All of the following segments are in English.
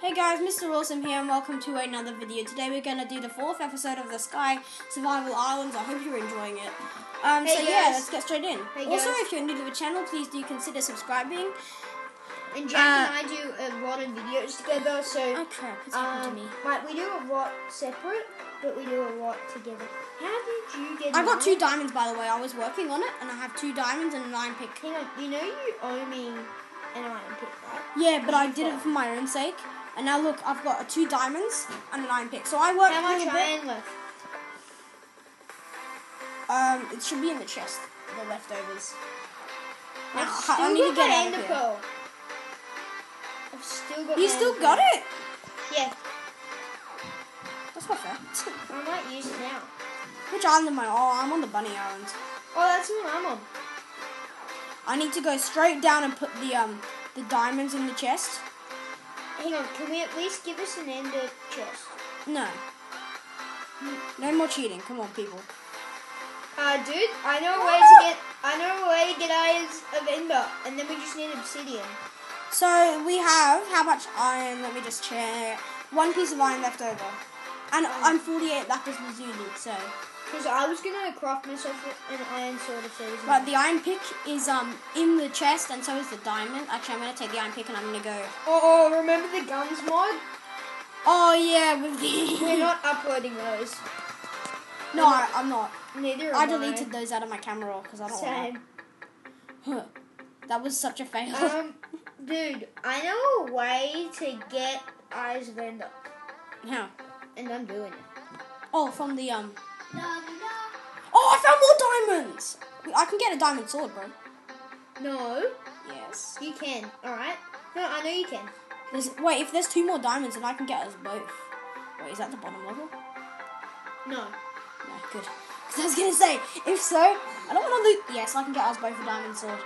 Hey guys, Mr. Awesome here, and welcome to another video. Today we're gonna do the fourth episode of the Sky Survival Islands. I hope you're enjoying it. Um, Hey so yeah, let's get straight in. Hey also, guys. if you're new to the channel, please do consider subscribing. And Jack Uh, and I do a lot of videos together, so Oh crap, it's um, to me. like we do a lot separate, but we do a lot together. How did you get? I got two diamonds by the way. I was working on it, and I have two diamonds and an iron pick. Hang on, you know you owe me an iron pick, right? Yeah, but I did it for my own sake. And now look, I've got a two diamonds and an iron pick. So I worked How a much little bit. iron left? Um, it should be in the chest. The leftovers. Now, I've I- still I need to got get out of ender here. pearl. I've still got. You still got it? Yeah, That's not fair. I might use it now. Which island am I? Oh, I'm on the bunny island. Oh, that's what I'm on. I need to go straight down and put the um the diamonds in the chest. Hang on, can we at least give us an ender chest? No. No more cheating. Come on, people. Uh, dude, I know a way to get. I know a way to get eyes of ender, and then we just need obsidian. So we have how much iron? Let me just check. One piece of iron left over, and I'm 48 lapis lazuli. So, Because I was gonna craft myself an iron sword if there was. but the iron pick is um in the chest, and so is the diamond. Actually, I'm gonna take the iron pick and I'm gonna go. Oh, oh, remember the guns mod? Oh yeah, with We're not uploading those. no, I, I'm not. Neither. I deleted those out of my camera roll because I don't Same. Huh. That was such a fail. Um, dude, I know a way to get eyes of ender, How? And I'm doing it. Oh, from the um. Oh, I found more diamonds. I can get a diamond sword, bro. No, Yes. you can. All right. No, I know you can. There's, wait, if there's two more diamonds, then I can get us both. Wait, is that the bottom level? No. No, good. Because I was gonna say, if so, I don't want to loot. Yes, I can get us both a diamond sword.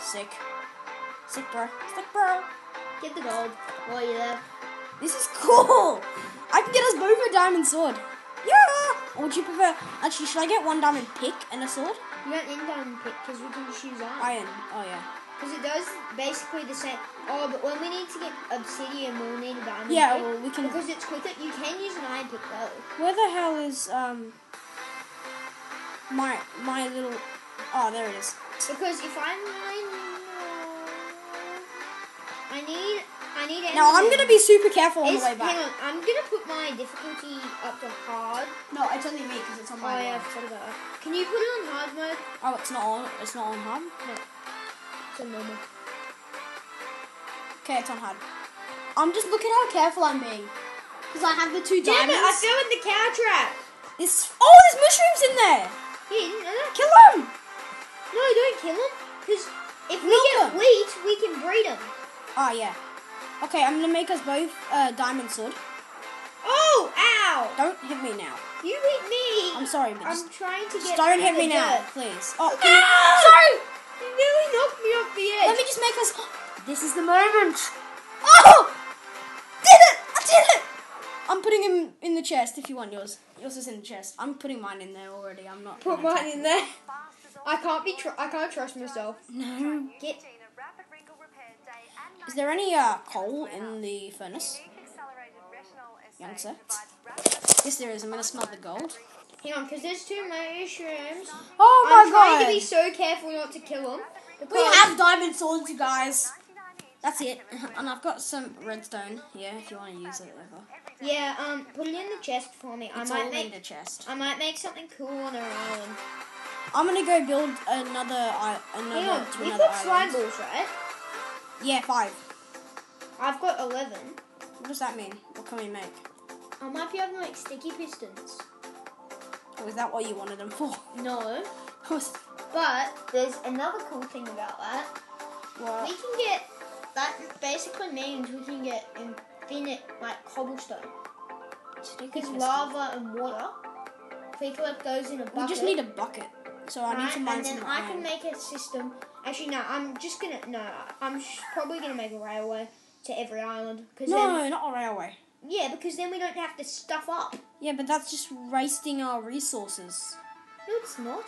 Sick. Sick, bro. Sick, bro. Get the gold while you're there. This is cool. I can get us both a diamond sword. Yeah. Or would you prefer? Actually, should I get one diamond pick and a sword? You don't need diamond pick because we can just use iron. Iron. Oh yeah. Because it does basically the same. Oh, but when we need to get obsidian, we'll need a diamond Yeah. pick. Well, we can. Because it's quicker. You can use an iron pick though. Where the hell is um my my little? Oh, there it is. Because if I mine, I need, I need. Now I'm gonna be super careful on the way back. Hang on, I'm gonna put my difficulty up to hard. No, it's only me because it's on Oh my. yeah, I forgot about that. Can you put it on hard mode? Oh, it's not on. It's not on hard. No, It's on normal. Okay, it's on hard. I'm just look at how careful I'm being. Because I have the two Damn diamonds. it! I fell in the cow trap. This. Oh, there's mushrooms in there. Yeah, you know? Kill them. No, don't kill them. Because if we get get 'em. wheat, we can breed them. Oh ah, yeah. Okay, I'm gonna make us both uh, diamond sword. Oh, ow! Don't hit me now. You hit me. I'm sorry, but I'm just, trying to just get. don't hit me now, please. Oh, No! can you, sorry. You nearly knocked me off the edge. Let me just make us. This is the moment. Oh! Did it! I did it! I'm putting him in the chest if you want yours. Yours is in the chest. I'm putting mine in there already. I'm not. Put mine in there. I can't be. Tr- I can't trust myself. No. Get. Is there any uh, coal in the furnace? Young sir. Yes, there is. I'm gonna smelt the gold. Hang on, because there's two mushrooms. Oh my I'm my trying to be so careful not to kill them. we have diamond swords, you guys. That's it. And I've got some redstone here if you want to use it. Ever. Yeah. Um. Put it in the chest for me. I It's all might in make. the chest. I might make something cool on our island. I'm gonna go build another i- Hang another on. to You've got slime balls, right? Yeah, five. I've got eleven. What does that mean? What can we make? I might be able to make sticky pistons. Oh, is that what you wanted them for? No. what? But there's another cool thing about that. We can get that basically means we can get infinite like cobblestone. Because lava and water. If we collect those in a bucket. We just need a bucket. So I need to mine and then I can make a system. Actually, no. I'm just gonna no. I'm probably gonna make a railway to every island. Cause no, Then, not a railway. yeah, because then we don't have to stuff up. Yeah, but that's just wasting our resources. No, it's not.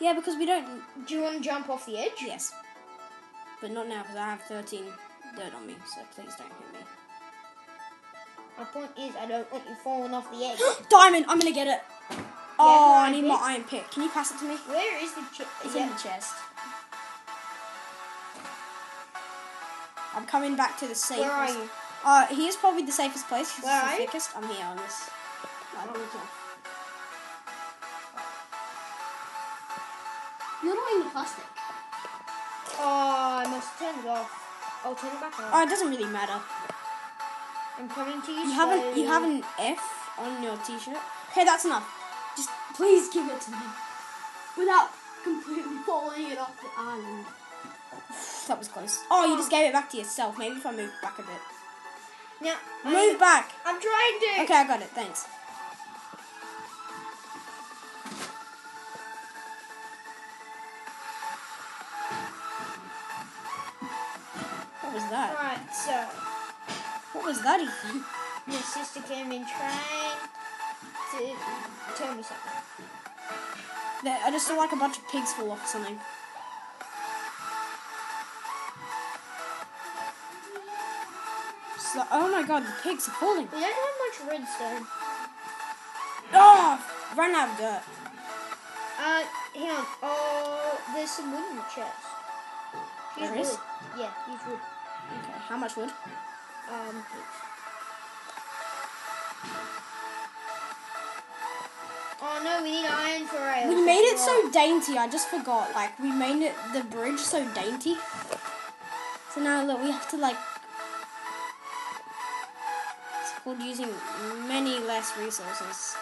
Yeah, because we don't. Do you want to jump off the edge? Yes. But not now because I have 13 dirt on me, so please don't hit me. My point is, I don't want you falling off the edge. Diamond, I'm gonna get it. Oh, I need pick? my iron pick. Can you pass it to me? Where is the chest? It's yeah. in the chest. I'm coming back to the safest. Where are you? Uh, he is probably the safest place. Where are the thickest. I'm here on this. You're not in the plastic. Oh, I must turn it off. I'll turn it back on. Oh, it doesn't really matter. I'm coming to you. You haven't. You have an F on your T-shirt. Okay, that's enough. Just please give it to me without completely falling it off the island. that was close. Oh, you just gave it back to yourself. Maybe if I move back a bit. Yeah. Move I, back. I'm trying to. Okay, I got it. Thanks. What was that? Right, so. What was that even? My sister came in trying tell me something. I just saw like a bunch of pigs fall off something. So, oh my god, the pigs are falling. We don't have much redstone. Oh, run out of dirt. Uh, hang on. Oh, there's some wood in the chest. There is? wood. Yeah, he's wood. Okay, how much wood? Um, made it so dainty. I just forgot. Like we made it the bridge so dainty. So now look, we have to like. It's called using many less resources.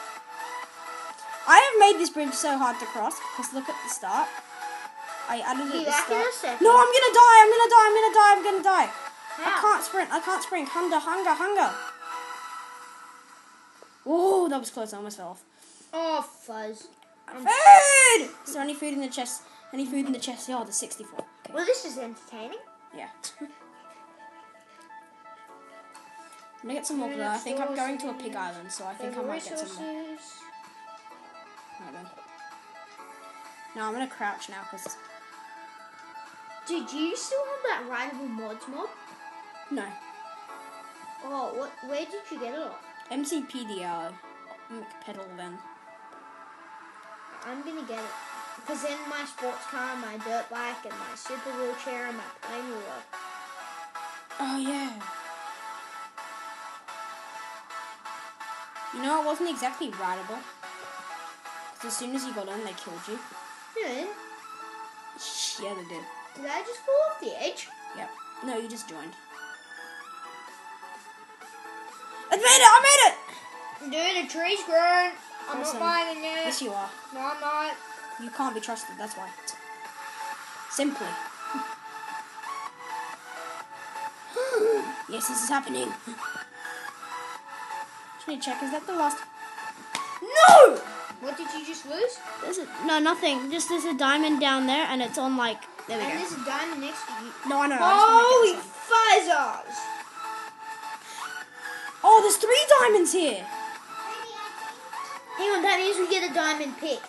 I have made this bridge so hard to cross because look at the start. I added it at the start. No, I'm gonna die. I'm gonna die. I'm gonna die. I'm gonna die. How? I can't sprint. I can't sprint. Hunger, hunger, hunger. Oh, that was close. I almost fell off. Oh, fuzz. Food! Is there any food in the chest? Any food in the chest? Oh, the 64. Okay. Well, this is entertaining. Yeah. I'm gonna get some more I think I'm going to a pig island, so I think I might get some more. Right then. No, I'm gonna crouch now because. Did you still have that rideable mods mod? No. Oh, what? Where did you get it off? MCPDR. Pedal then. I'm gonna get it. Because then my sports car, my dirt bike, and my super wheelchair, and my plane will work. Oh, yeah. You know, it wasn't exactly rideable. Because as soon as you got on, they killed you. Yeah. Yeah, they did. Did I just fall off the edge? Yep. No, you just joined. I made it! I made it! Dude, the tree's grown. I'm awesome. not buying it. Yes, you are. No, I'm not. You can't be trusted, that's why. Simply. yes, this is happening. Just need to check, is that the last... No! What did you just lose? There's a, no, nothing. Just there's a diamond down there, and it's on like... There we and go. And there's a diamond next to you. No, I know. Holy fuzzers! Oh, there's three diamonds here. Hang on, that means we get a diamond pick.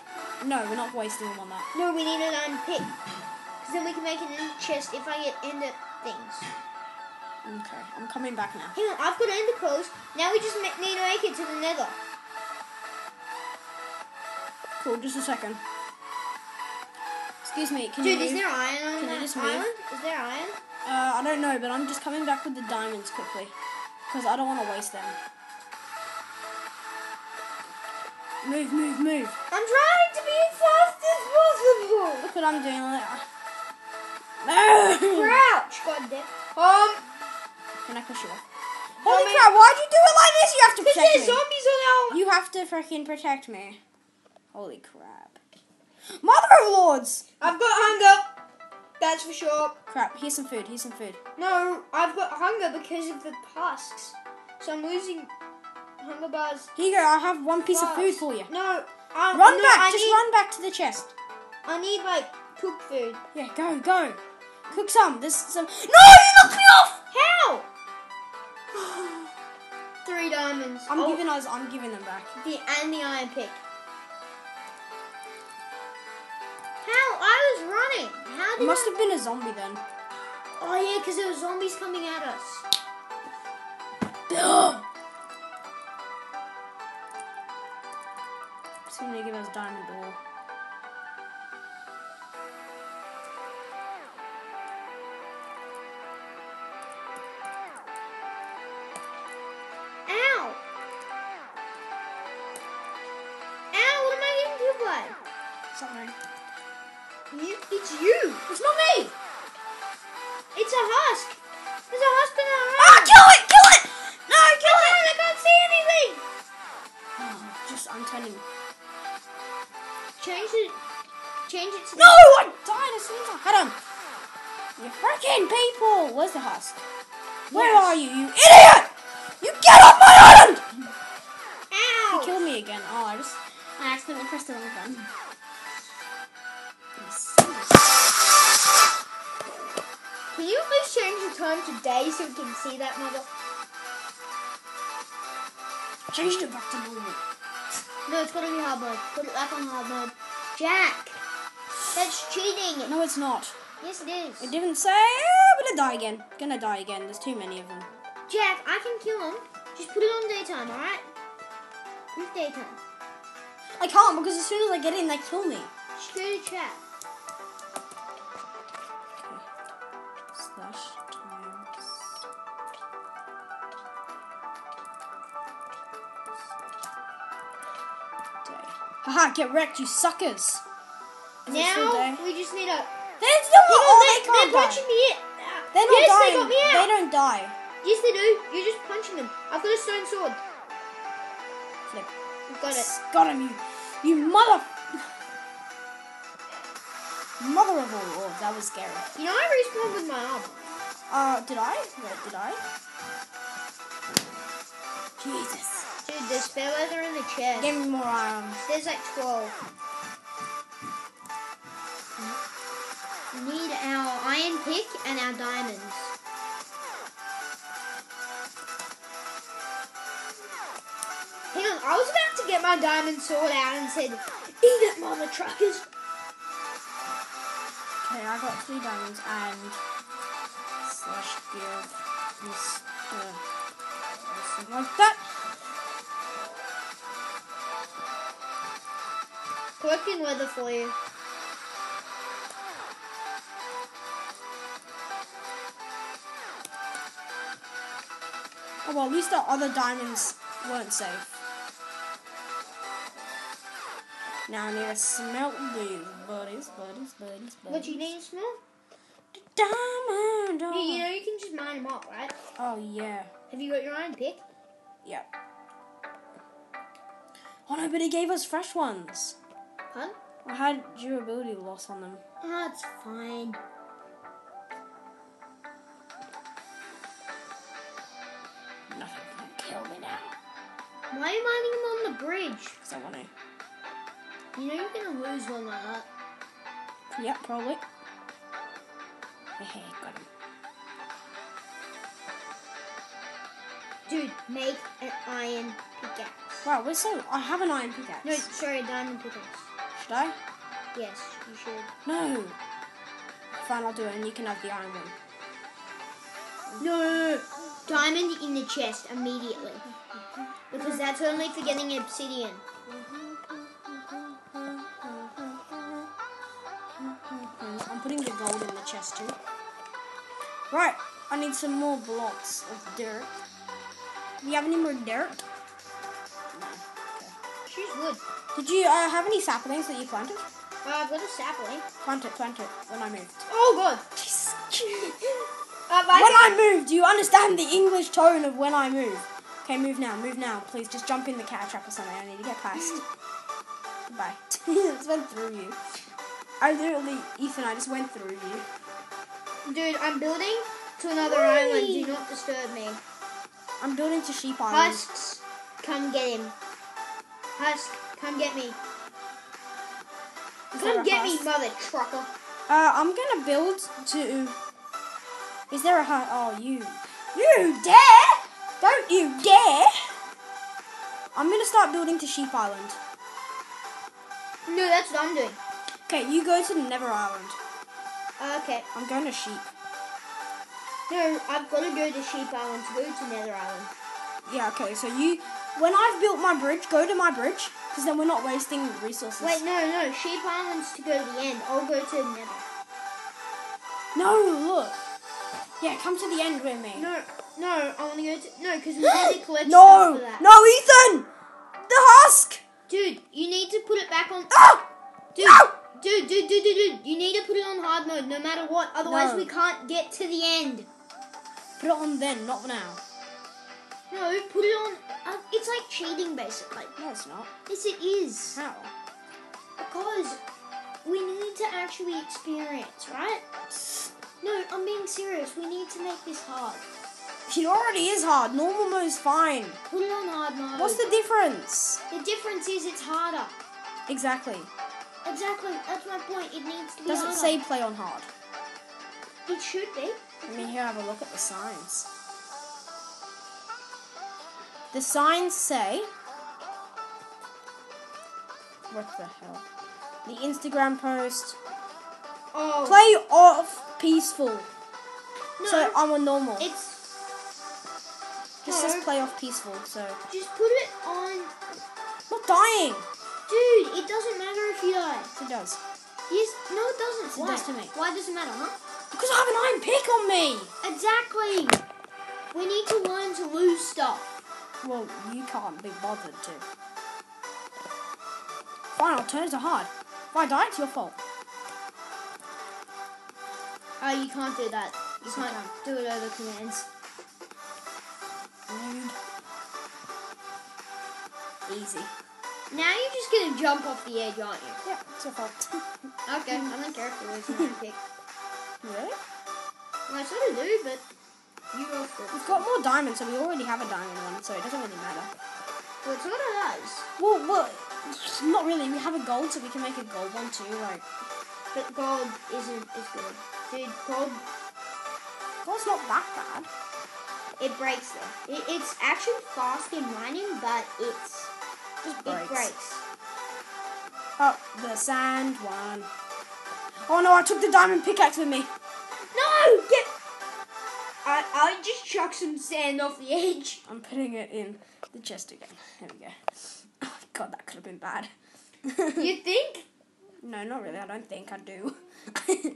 No, we're not wasting them on that. No, we need a diamond pick. Because then we can make an ender chest if I get ender things. Okay, I'm coming back now. Hang on, I've got ender pearls. Now we just need to make it to the nether. Cool, just a second. Excuse me, can Dude, you is there iron on can that you just island? Move? Is there iron? Uh, I don't know, but I'm just coming back with the diamonds quickly. Because I don't want to waste them. Move, move, move. I'm trying to be as fast as possible. Look what I'm doing. No! Crouch, goddamn. Um. Can I push you off? Holy I crap, why'd you do it like this? You have to protect me. Because zombies on our... You have to freaking protect me. Holy crap. Mother of Lords! I've got hunger. That's for sure. Crap, here's some food, here's some food. No, I've got hunger because of the husks. So I'm losing hunger bars. Here you go, I have one piece fast. of food for you. No, um, Run no, back, I just need, run back to the chest. I need like cooked food. Yeah, go, go. Cook some. There's some. No, you knocked me off! How? Three diamonds. I'm oh. giving us. I'm giving them back. The and the iron pick. How? I was running. How did It must I... have been a zombie then. Oh yeah, because there were zombies coming at us. Diamond ore. Ow! Ow, what am I getting hit by? Sorry. You, it's you. It's not me. It's a husk. There's a husk in our Ah, kill it! Kill it! No, kill it! I can't see anything. Oh, just I'm turning. Change it. Change it to. No, I died as soon as I had him. You freaking people! Where's the husk? Where yes. are you, you idiot? You get off my island! Ow! You killed me again. Oh, I just I accidentally pressed the wrong button. Can you please change the time to day so we can see that, mother? Change it back to normal. No, it's gonna be hard mode. Put it back on hard mode. Jack! That's cheating! No, it's not. Yes, it is. It didn't say. Oh, I'm gonna die again. Gonna die again. There's too many of them. Jack, I can kill them. Just put it on daytime, alright? With daytime. I can't because as soon as I get in, they kill me. Just go to chat. Haha, get wrecked, you suckers! Is now we just need a. They're still not. Oh, they, are punching me. They're not yes, dying. They, got me out. they don't die. Yes, they do. You're just punching them. I've got a stone sword. Flip. Got it. Got him, you, you mother. Mother of all lords, that was scary. You know, I respawned with my arm. Uh, did I? Wait, did I? Jesus. Dude, there's spare leather in the chest. Give me more iron. There's like 12. We need our iron pick and our diamonds. Hang on, I was about to get my diamond sword out and said, Eat it, mother truckers. Okay, I got three diamonds and slash give this something like that. Collecting weather for you. Oh well, at least the other diamonds weren't safe. Now I need to smelt these buddies, buddies, buddies, buddies. What you need to smell? Diamond. Yeah, you know you can just mine them up, right? Oh yeah. Have you got your iron pick? Yep. Oh no, but it gave us fresh ones. Huh? I had durability loss on them. That's fine. Nothing can kill me now. Why are you mining them on the bridge? Because I want to. You know you're gonna lose one like that. Yep, probably. Hey, got him. Dude, make an iron pickaxe. Wow, we're so. I have an iron pickaxe. No, sorry, a diamond pickaxe. Should I? Yes, you should. No. Fine, I'll do it, and you can have the iron one. No, diamond in the chest immediately, because that's only for getting obsidian. Mm-hmm. I'm putting the gold in the chest too. Right, I need some more blocks of dirt. Do you have any more dirt? She's wood. Did you uh, have any saplings that you planted? Uh, I've got a sapling. Plant it, plant it when I moved. Oh god. uh, when I move, do you understand the English tone of when I move? Okay, move now, move now. Please just jump in the cat trap or something. I need to get past. Bye. just went through you. I literally, Ethan, I just went through you. Dude, I'm building to another Whee! island. Do not disturb me. I'm building to Sheep Island. Husks, come get him. Husk, come get me. Is come get husk? me, mother trucker. Uh, I'm gonna build to. Is there a hut? Oh, you. You dare! Don't you dare! I'm gonna start building to Sheep Island. No, that's what I'm doing. Okay, you go to the Nether Island. Uh, okay. I'm going to Sheep. No, I've got to go to Sheep Island to go to Nether Island. Yeah, okay, so you when I've built my bridge, go to my bridge, because then we're not wasting resources. Wait, no, no. Sheep Island's to go to the end. I'll go to the nether. No, look. Yeah, come to the end with me. No, no, I want to go to no, because we need to collect no, stuff for that. No, Ethan, the husk. Dude, you need to put it back on. Ah! Dude, Ah! dude, dude, dude, dude, dude, you need to put it on hard mode, no matter what. Otherwise, No. we can't get to the end. Put it on then, not now. No, put it on. Uh, it's like cheating, basically. No, it's not. Yes, it is. How? Because we need to actually experience, right? No, I'm being serious. We need to make this hard. It already is hard. Normal mode's fine. Put it on hard mode. What's the difference? The difference is it's harder. Exactly. Exactly. That's my point. It needs to be Does harder. it say play on hard? It should be. Let me here have a look at the signs. The signs say. What the hell? The Instagram post. Oh. Play off peaceful. no, So I'm on normal. it's Just no. says play off peaceful, so. just put it on. Not dying! Dude, it doesn't matter if you die. It does. Yes, no, it doesn't. It Why? does to me. Why does it matter, huh? Because I have an iron pick on me! Exactly. We need to learn to lose stuff. Well, you can't be bothered to. Fine, I'll turn it to hard. If I die, it's your fault. Oh, you can't do that. You can't do it over commands. Rude. Easy. Now you're just gonna jump off the edge, aren't you? Yeah, it's your fault. Okay, I don't care if you lose my pick. really? Well, I sort of do, but We've got more diamonds, so we already have a diamond one, so it doesn't really matter. Well, it sort of does. Well, well, not really. We have a gold, so we can make a gold one too. Like, But gold isn't as good. Dude, gold, gold's not that bad. it breaks though. It, it's actually fast in mining, but it's it breaks. breaks. Oh, the sand one. Oh no, I took the diamond pickaxe with me. No, get. I I just chucked some sand off the edge. I'm putting it in the chest again. There we go. Oh, God, that could have been bad. You think? no, not really. I don't think I do.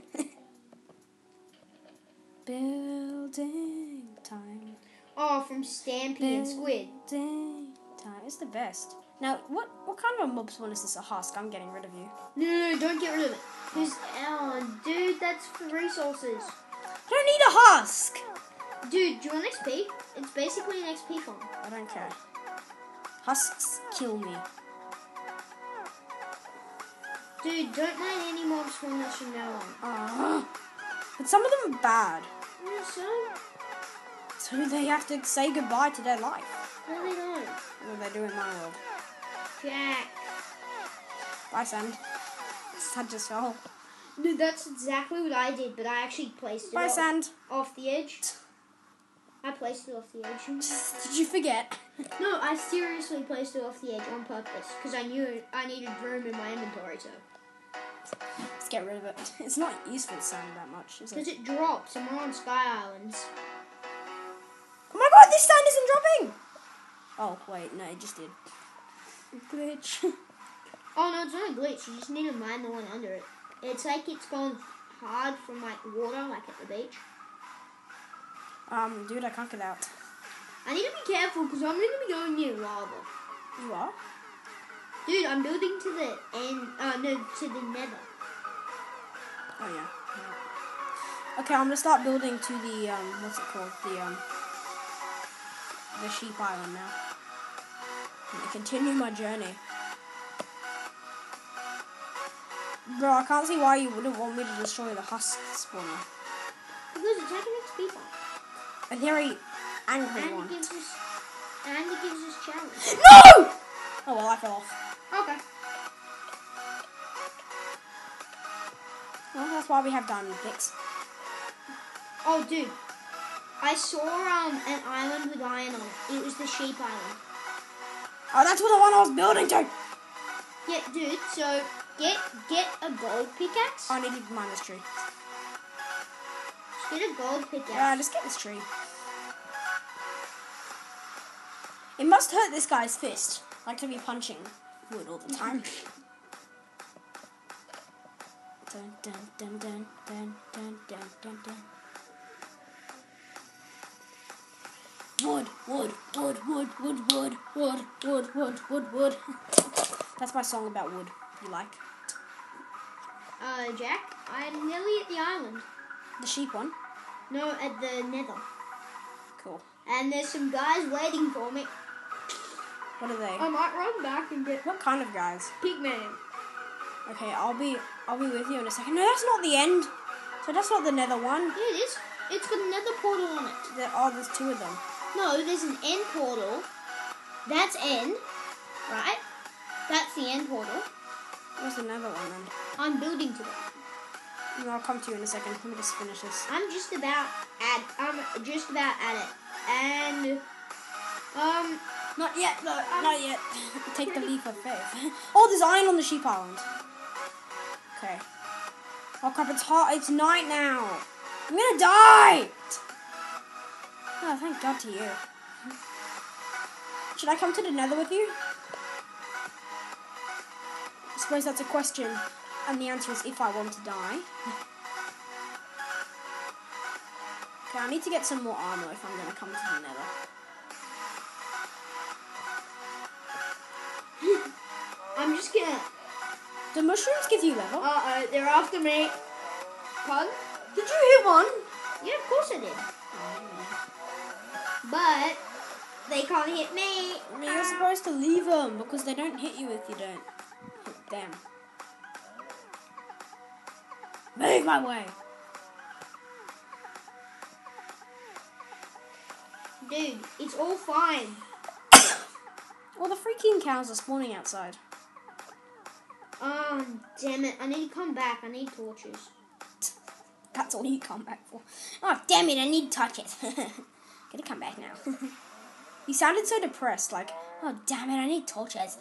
Building time. Oh, from Stampy and Squid. Building time. It's the best. Now, what what kind of a mob spawn is this? A husk? I'm getting rid of you. No, no, no, don't get rid of it. Cause, oh, dude, that's for resources. I don't need a husk. Dude, do you want XP? It's basically an XP farm. I don't care. Husks kill me. Dude, don't mind any mobs from this from now on. Ah. But some of them are bad. Yeah, so, So they have to say goodbye to their life. no, they don't. What do they do in my world? Jack. Bye, Sand. Sand just fell. Dude, that's exactly what I did, but I actually placed it Bye, off, Sand. off the edge. I placed it off the edge. Did you forget? No, I seriously placed it off the edge on purpose because I knew I needed room in my inventory to. Let's get rid of it. It's not useful sand that much, is it? Because it? it drops and we're on Sky Islands. Oh my god, this sand isn't dropping! Oh, wait, no, it just did. Glitch. Oh no, it's not a glitch. You just need to mine the one under it. It's like it's gone hard from like water, like at the beach. Um, dude, I can't get out. I need to be careful because I'm going to be going near lava. You are? Dude, I'm building to the end. Uh, no, to the nether. Oh, yeah. yeah. Okay, I'm gonna start building to the, um, what's it called? The, um, the sheep island now. I'm gonna continue my journey. Bro, I can't see why you wouldn't want me to destroy the husk spawner. Because it's XP farm. A very angry And one. gives us, and it gives us challenge. No! Oh well, I fell off. Okay. Well, that's why we have diamond picks. Oh, dude. I saw um an island with iron on it. It was the sheep island. Oh, that's what the one I was building to. Yeah, dude. So get get a gold pickaxe. I need to mine this tree. Get a gold pickaxe. Yeah, just get this tree. It must hurt this guy's fist. Like to be punching wood all the time. dun, dun, dun, dun, dun, dun, dun, dun, dun. Wood, wood, wood, wood, wood, wood, wood, wood, wood, wood, wood. That's my song about wood. You like? Uh, Jack, I'm nearly at the island. The sheep one? No, at the nether. Cool. And there's some guys waiting for me. What are they? I might run back and get. What kind of guys? Pigman. Okay, I'll be I'll be with you in a second. No, that's not the end. So that's not the nether one. Yeah, it is. It's got another portal on it. There, oh, there's two of them. No, there's an end portal. That's end, right? That's the end portal. Where's another one? I'm building to that. No, I'll come to you in a second. Let me just finish this. I'm just about at. I'm just about at it, and um, not yet. No, not yet. Take the leap of faith. oh, there's iron on the sheep island. Okay. Oh crap! It's hot. It's night now. I'm gonna die. Oh, thank God to you. Should I come to the nether with you? I suppose that's a question, and the answer is if I want to die. okay, I need to get some more armor if I'm to come mushrooms give you level? Uh oh, they're after me. Pun? Did you hit one? Yeah, of course I did. But they can't hit me. You're supposed to leave them because they don't hit you if you don't hit them. Move my way. Dude, it's all fine. well, the freaking cows are spawning outside. Um, damn it. I need to come back. I need torches. That's all you come back for. Oh, damn it. I need torches. Gotta come back now. you sounded so depressed, like, oh, damn it. I need torches.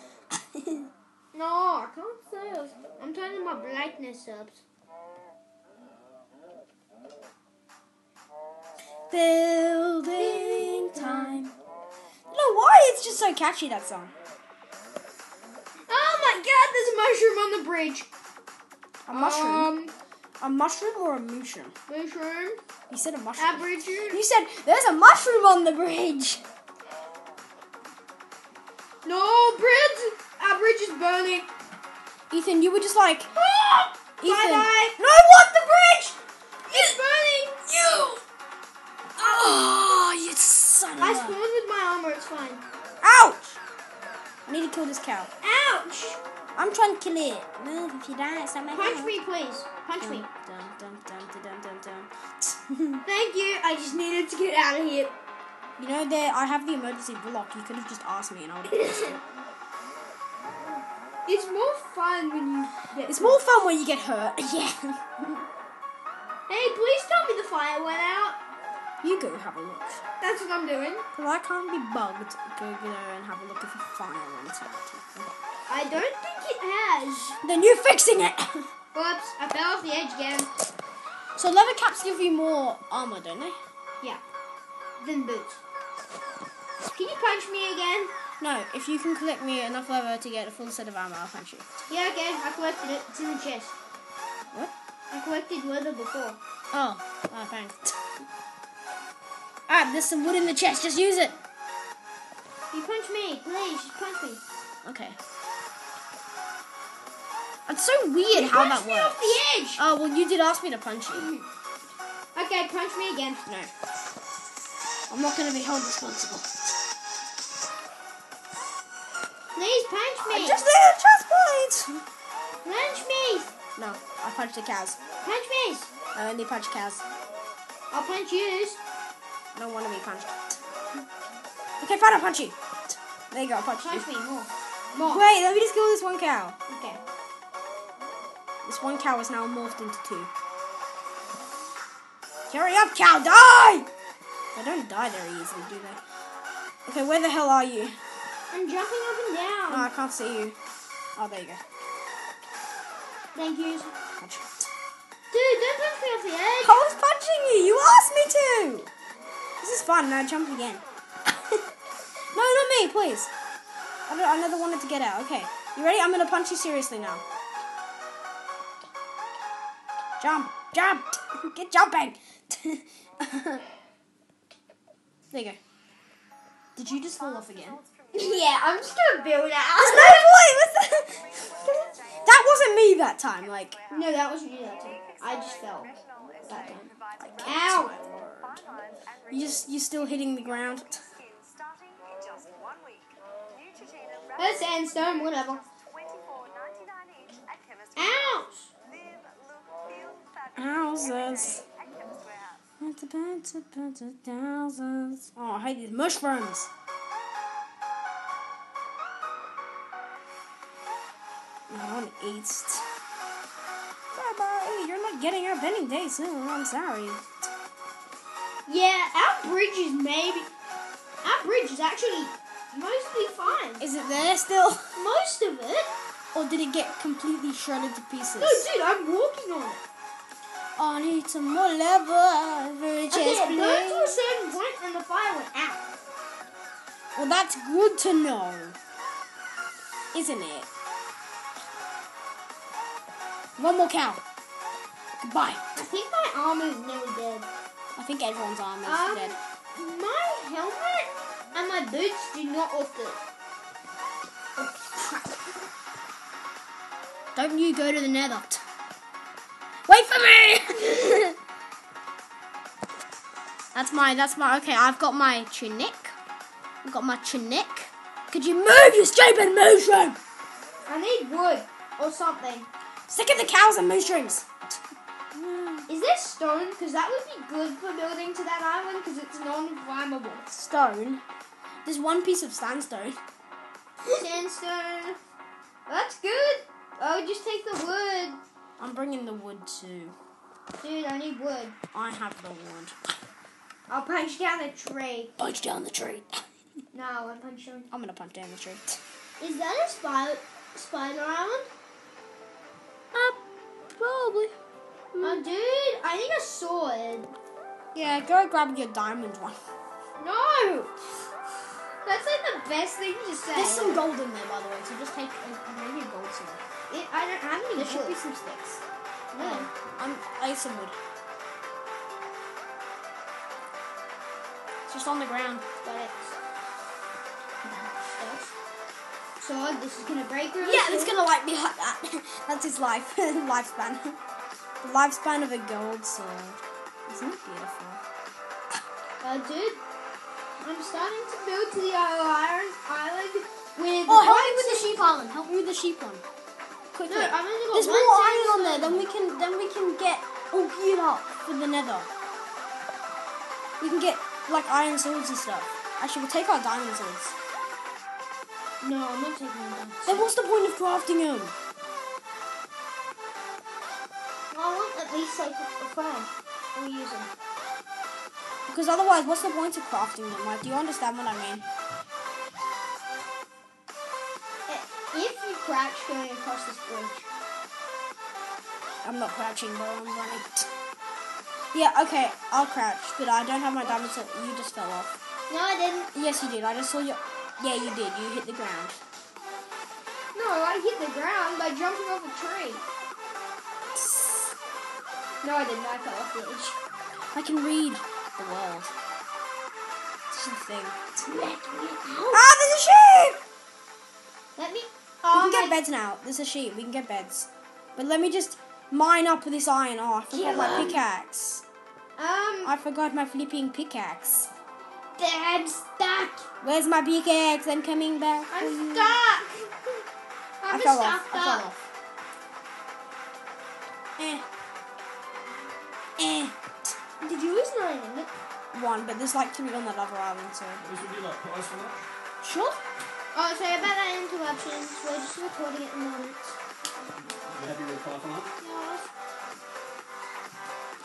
no, I can't say. I'm turning my brightness up. Building time. No, why? It's just so catchy, that song. Mushroom on the bridge. A mushroom? Um, a mushroom or a mushroom? Mushroom. You said a mushroom. A bridge. You said there's a mushroom on the bridge. No, bridge. Our bridge is burning. Ethan, you were just like. Ethan. Bye bye. No, what the bridge? It's burning. You. Oh, you son of I spawned with my armor. It's fine. Ouch. I need to kill this cow. Ouch! I'm trying to kill it. Move if you die. It's not my Punch me, please. Punch dun, me. Dun, dun, dun, dun, dun, dun. Thank you. I just needed to get out of here. You know, there I have the emergency block. You could have just asked me, and I would have it. It's more fun when you get. It's hurt. more fun when you get hurt. Yeah. hey, please tell me the fire went out. You go have a look. That's what I'm doing. Because I can't be bugged. Go there and have a look if you find one. I don't think it has. Then you're fixing it. Whoops, I fell off the edge again. So leather caps give you more armor, don't they? Yeah. Than boots. Can you punch me again? No, if you can collect me enough leather to get a full set of armor, I'll punch you. Yeah, okay, I collected it. It's in the chest. What? I collected leather before. Oh, oh thanks. Ah, there's some wood in the chest. Just use it. You punch me, please. punch me. Okay. It's so weird you how that me works. Off the edge. Oh well, you did ask me to punch you. Mm-hmm. Okay, punch me again. No. I'm not going to be held responsible. Please punch me. I just need a chest plate. Punch me. No, I punched the cows. Punch me. I only punch cows. I'll punch you. I don't want to be punched. Okay, fine, I'll punch you. There you go, I'll punch, punch you. me more. More. Wait, let me just kill this one cow. Okay. This one cow is now morphed into two. Hurry up, cow, die! They don't die very easily, do they? Okay, where the hell are you? I'm jumping up and down. Oh, I can't see you. Oh, there you go. Thank you. Punch. Dude, don't punch me off the edge. I was punching you. You asked me to. This is fun. Now jump again. No, not me, please. I, don't, I never wanted to get out. Okay. You ready? I'm going to punch you seriously now. Jump. Jump. Get jumping. there you go. Did you just fall off again? yeah, I'm just gonna build out. There's no point. that wasn't me that time. Like no, that wasn't you that time. I just fell that time. Ow! You just you're still hitting the ground. That's sandstone, whatever. Ouch! Houses. Oh, I hate these mushrooms. on east. Bye bye. You're not getting up any day soon. I'm sorry. Yeah, our bridge is maybe. Our bridge is actually mostly fine. Is it there still? Most of it. Or did it get completely shredded to pieces? No, dude, I'm walking on it. Oh, I need some more leverage. Okay, it burned to a certain point and the fire went out. Well, that's good to know. Isn't it? One more count. Goodbye. I think my armor is nearly dead. I think everyone's armor is um, dead. My helmet and my boots do not look good. Don't you go to the nether. Wait for me! that's my, that's my, okay, I've got my tunic. I've got my tunic. Could you move, you stupid mushroom? I need wood or something. Sick of the cows and mushrooms. Is there stone? Because that would be good for building to that island because it's non-flammable. Stone? There's one piece of sandstone. Sandstone. That's good. I would just take the wood. I'm bringing the wood too. Dude, I need wood. I have the wood. I'll punch down the tree. Punch down the tree. no, I'm punching. I'm gonna punch down the tree. Is that a spider spider island? Uh, probably. Oh, dude, I need a sword. Yeah, go grab your diamond one. No! That's like the best thing to say. There's some gold in there, by the way, so just take a, maybe a gold sword. It, I don't have any There should be some sticks. No. Oh. I'm, I some wood. It's just on the ground. Got it. So this is gonna break really Yeah, it's gonna like me like that. That's his life lifespan. The lifespan of a gold sword. Isn't it beautiful? Uh, dude, I'm starting to build to the iron island with. Oh, help me with the sheep island. Help me with the sheep one. Quickly. No, I'm gonna go There's more iron on there. Then we can then we can get all geared up for the nether. We can get like iron swords and stuff. Actually, we'll take our diamond swords. No, I'm not taking them. Then what's the point of crafting them? At least like a friend. We'll use them. Because otherwise, what's the point of crafting them? Like, do you understand what I mean? Eh, if you crouch going across this bridge. I'm not crouching, bro. I'm running. Yeah, okay, I'll crouch, but I don't have my diamond sword. You just fell off. No, I didn't. Yes, you did. I just saw your. Yeah, you did. You hit the ground. No, I hit the ground by jumping off a tree. No, I didn't. I fell off the edge. I can read the world. This is the thing. Let me out. Ah, there's a sheep! Let me. Oh, we can get beds now. There's a sheep. We can get beds. But let me just mine up this iron. Oh, I forgot my pickaxe. Um. I forgot my flipping pickaxe. I'm stuck. Where's my pickaxe? I'm coming back. I'm stuck. I'm I fell stuck off. I fell off. Eh. Eh. Did you lose nine in it? One, but there's like three on that other island, so. This would be like put ice on that. Sure. Oh, sorry about that interruption. We're just recording at the moment. You happy with five on that? Yes.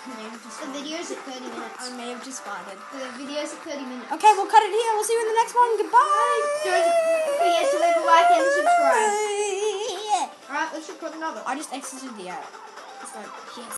I may have just The video's at 30 minutes. I may have just farted. The video's at 30 minutes. Okay, we'll cut it here. We'll see you in the next one. Goodbye. Don't forget to leave a like and subscribe. Alright, let's record another. I just exited the app. It's like, yes.